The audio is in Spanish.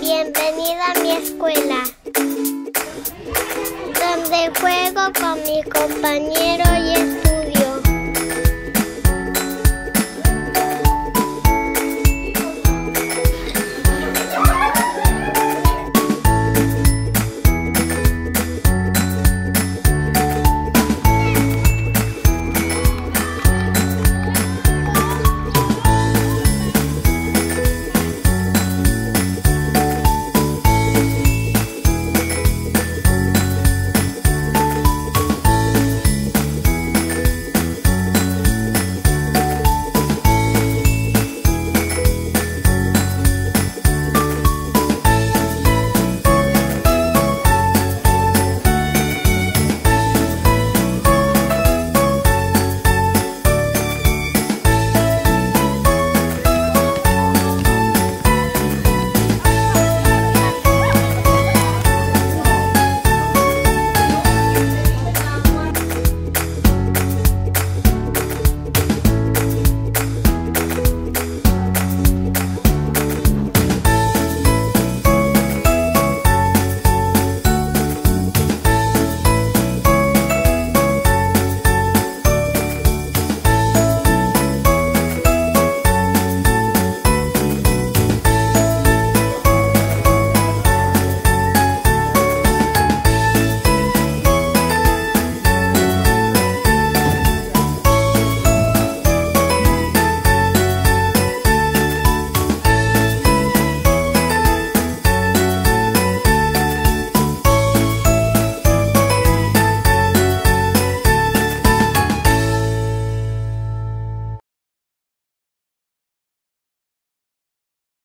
Bienvenida a mi escuela, donde juego con mi compañero y estudio.